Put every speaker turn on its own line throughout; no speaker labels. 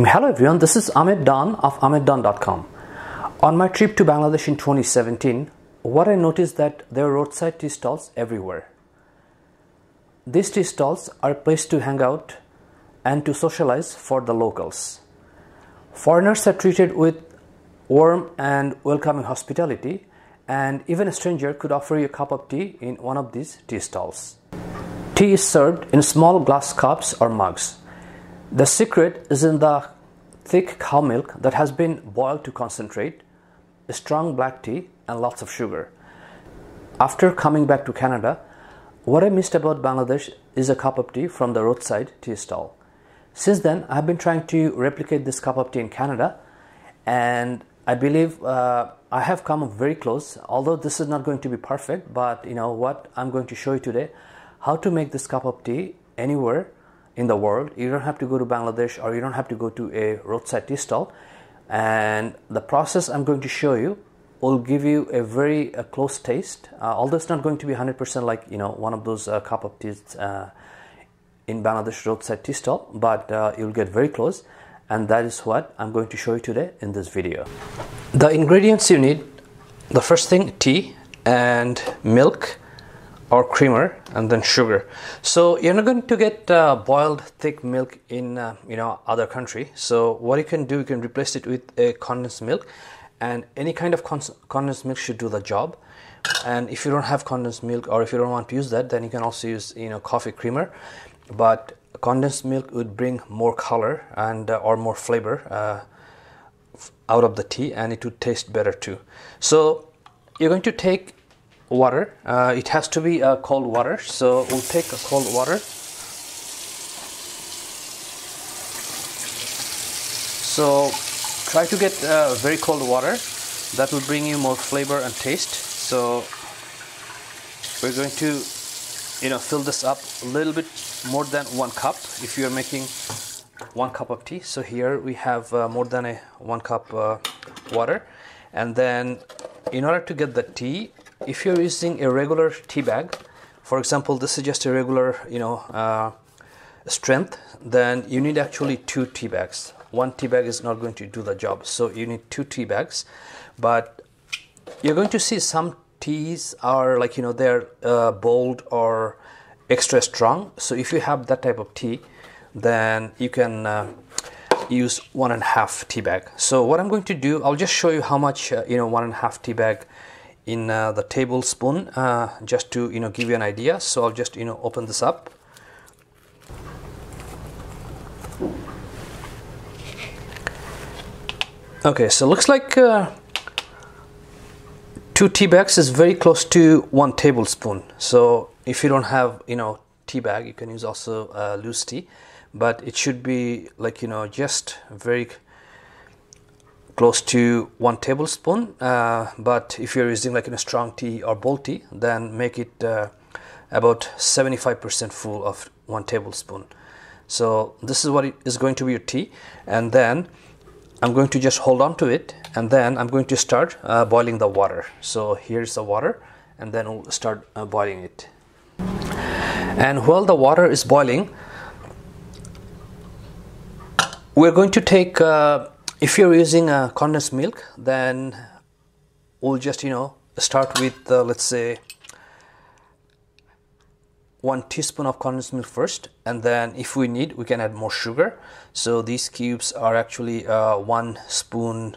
Um, hello everyone, this is Ahmed Dawn of ahmeddawn.com. On my trip to Bangladesh in 2017, what I noticed that there are roadside tea stalls everywhere. These tea stalls are a place to hang out and to socialize for the locals. Foreigners are treated with warm and welcoming hospitality, and even a stranger could offer you a cup of tea in one of these tea stalls. Tea is served in small glass cups or mugs. The secret is in the thick cow milk that has been boiled to concentrate, strong black tea, and lots of sugar. After coming back to Canada, what I missed about Bangladesh is a cup of tea from the roadside tea stall. Since then, I've been trying to replicate this cup of tea in Canada, and I believe uh, I have come very close. Although this is not going to be perfect, but you know what I'm going to show you today how to make this cup of tea anywhere in the world. You don't have to go to Bangladesh or you don't have to go to a roadside tea stall. And the process I'm going to show you will give you a very uh, close taste. Uh, although it's not going to be 100% like you know one of those uh, cup of teas uh, in Bangladesh roadside tea stall, but uh, you'll get very close. And that is what I'm going to show you today in this video. The ingredients you need: the first thing, tea and milk or creamer and then sugar. So you're not going to get uh, boiled thick milk in uh, you know other country. So what you can do you can replace it with a condensed milk and any kind of condensed milk should do the job. And if you don't have condensed milk or if you don't want to use that then you can also use you know coffee creamer. But condensed milk would bring more color and uh, or more flavor uh, out of the tea and it would taste better too. So you're going to take water. Uh, it has to be uh, cold water. So we'll take a cold water. So try to get uh, very cold water. That will bring you more flavor and taste. So we're going to you know fill this up a little bit more than one cup. If you're making one cup of tea. So here we have uh, more than a one cup uh, water. And then in order to get the tea if you're using a regular tea bag for example this is just a regular you know uh, strength then you need actually two tea bags. One tea bag is not going to do the job so you need two tea bags. But you're going to see some teas are like you know they're uh, bold or extra strong. So if you have that type of tea then you can uh, use one and a half tea bag. So what i'm going to do i'll just show you how much uh, you know one and a half tea bag in uh, the tablespoon uh, just to you know give you an idea. So I'll just you know open this up. Okay so looks like uh, two tea bags is very close to one tablespoon. So if you don't have you know tea bag you can use also uh, loose tea. But it should be like you know just very close to one tablespoon uh, but if you're using like in a strong tea or bold tea then make it uh, about 75% full of one tablespoon. So this is what is going to be your tea and then I'm going to just hold on to it and then I'm going to start uh, boiling the water. So here's the water and then we'll start uh, boiling it. And while the water is boiling we're going to take uh, if you're using a condensed milk then we'll just you know start with uh, let's say one teaspoon of condensed milk first and then if we need we can add more sugar. So these cubes are actually uh, one spoon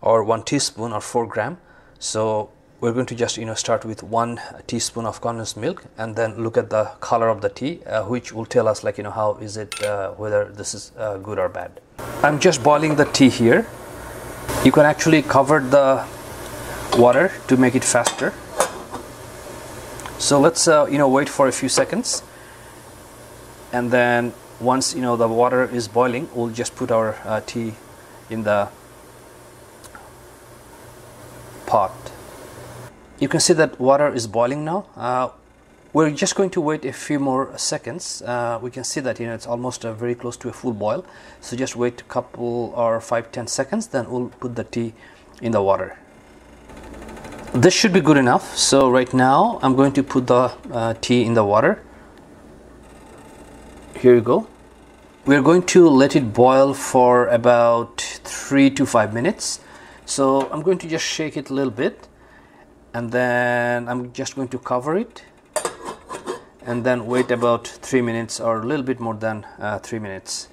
or one teaspoon or four gram. So we're going to just you know start with one teaspoon of condensed milk and then look at the color of the tea uh, which will tell us like you know how is it uh, whether this is uh, good or bad I'm just boiling the tea here. You can actually cover the water to make it faster. So let's uh, you know wait for a few seconds. And then once you know the water is boiling we'll just put our uh, tea in the pot. You can see that water is boiling now. Uh, we're just going to wait a few more seconds. Uh, we can see that you know it's almost uh, very close to a full boil. So just wait a couple or five ten seconds, then we'll put the tea in the water. This should be good enough. So right now I'm going to put the uh, tea in the water. Here you go. we're going to let it boil for about three to five minutes so I'm going to just shake it a little bit and then I'm just going to cover it and then wait about three minutes or a little bit more than uh, three minutes.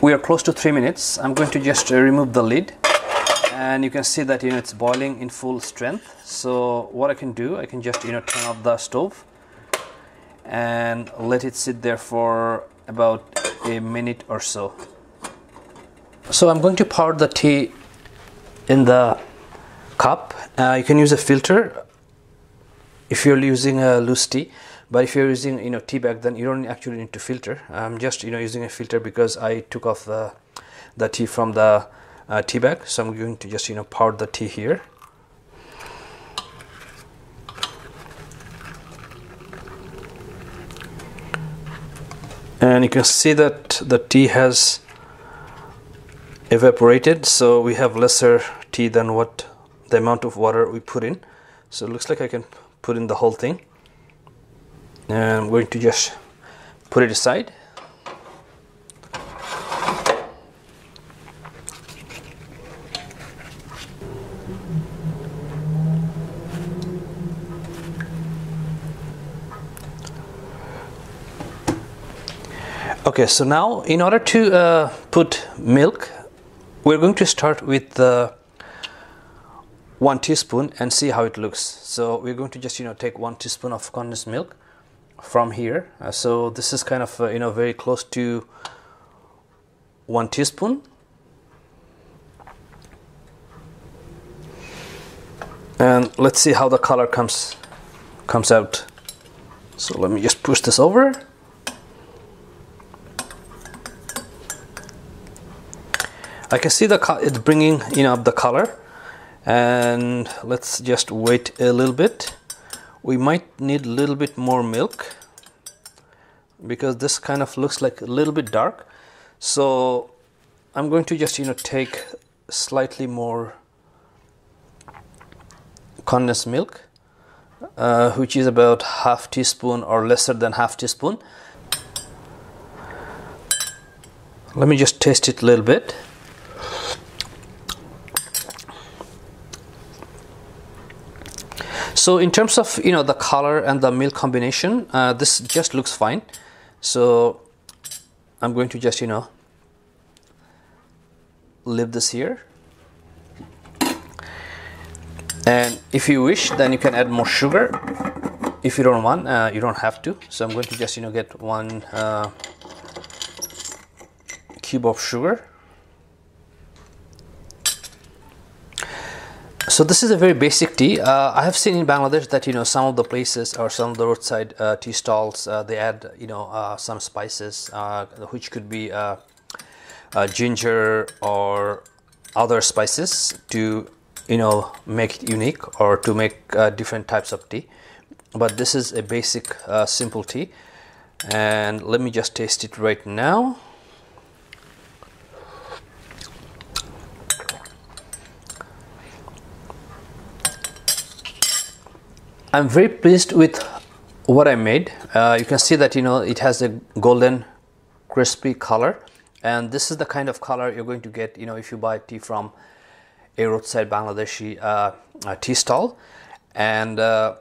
We are close to three minutes. I'm going to just uh, remove the lid. And you can see that you know it's boiling in full strength. So what I can do I can just you know turn off the stove and let it sit there for about a minute or so. So I'm going to pour the tea in the cup. Uh, you can use a filter if you're using a loose tea but if you're using you know tea bag then you don't actually need to filter. I'm just you know using a filter because I took off the the tea from the uh, tea bag. So I'm going to just you know pour the tea here. And you can see that the tea has evaporated. So we have lesser tea than what the amount of water we put in. So it looks like I can put in the whole thing and I'm going to just put it aside. Okay so now in order to uh, put milk we're going to start with uh, one teaspoon and see how it looks. So we're going to just you know take one teaspoon of condensed milk from here. Uh, so this is kind of uh, you know very close to one teaspoon. And let's see how the color comes comes out. So let me just push this over. I can see the it's bringing you know the color. And let's just wait a little bit we might need a little bit more milk because this kind of looks like a little bit dark. So I'm going to just you know take slightly more condensed milk uh, which is about half teaspoon or lesser than half teaspoon. Let me just taste it a little bit so in terms of you know the color and the milk combination uh, this just looks fine. So I'm going to just you know leave this here. And if you wish then you can add more sugar. If you don't want uh, you don't have to. So I'm going to just you know get one uh, cube of sugar so this is a very basic tea. Uh, i have seen in bangladesh that you know some of the places or some of the roadside uh, tea stalls uh, they add you know uh, some spices uh, which could be uh, ginger or other spices to you know make it unique or to make different types of tea. But this is a basic simple tea. And let me just taste it right now I'm very pleased with what I made. Uh, you can see that you know it has a golden crispy color. And this is the kind of color you're going to get you know if you buy tea from a roadside Bangladeshi uh, tea stall. And uh,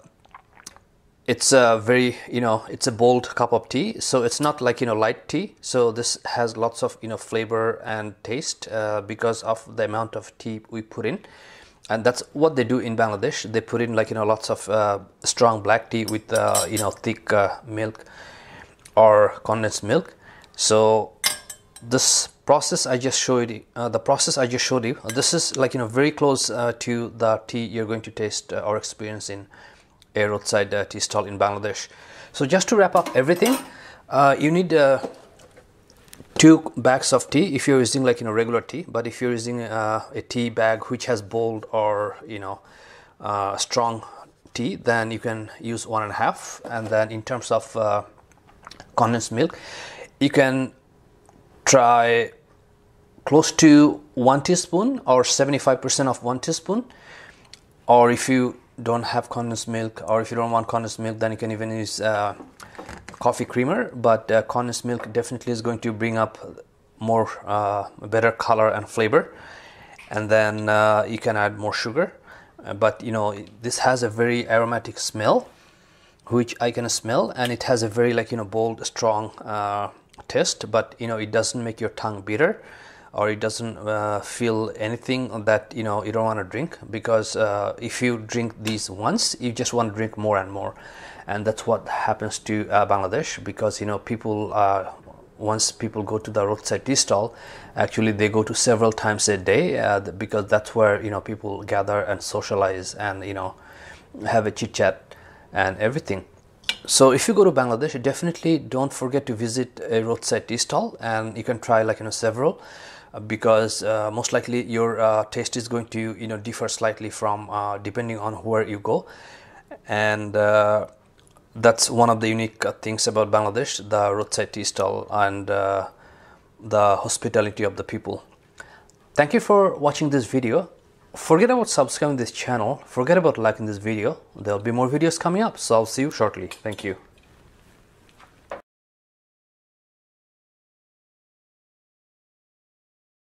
it's a very you know it's a bold cup of tea. So it's not like you know light tea. So this has lots of you know flavor and taste uh, because of the amount of tea we put in and that's what they do in Bangladesh. They put in like you know lots of uh, strong black tea with uh, you know thick uh, milk or condensed milk. So this process I just showed you, uh, the process I just showed you, this is like you know very close uh, to the tea you're going to taste uh, or experience in a roadside tea stall in Bangladesh. So just to wrap up everything, you need two bags of tea if you're using like you know regular tea. But if you're using uh, a tea bag which has bold or you know uh, strong tea then you can use one and a half. And then in terms of uh, condensed milk you can try close to one teaspoon or 75% of one teaspoon. Or if you don't have condensed milk or if you don't want condensed milk then you can even use uh, coffee creamer, but uh, condensed milk definitely is going to bring up more uh, better color and flavor. And then uh, you can add more sugar, uh, but you know this has a very aromatic smell, which I can smell, and it has a very like you know bold, strong uh, taste. But you know it doesn't make your tongue bitter or it doesn't uh, feel anything that you know you don't want to drink because if you drink these once you just want to drink more and more and that's what happens to uh, bangladesh because you know people uh, once people go to the roadside tea stall actually they go to several times a day uh, because that's where you know people gather and socialize and you know have a chit chat and everything. So if you go to bangladesh definitely don't forget to visit a roadside tea stall and you can try like you know several because uh, most likely your uh, taste is going to you know differ slightly from uh, depending on where you go. And that's one of the unique uh, things about Bangladesh the roadside tea stall and uh, the hospitality of the people. Thank you for watching this video. Forget about subscribing this channel. Forget about liking this video. There'll be more videos coming up so i'll see you shortly. Thank you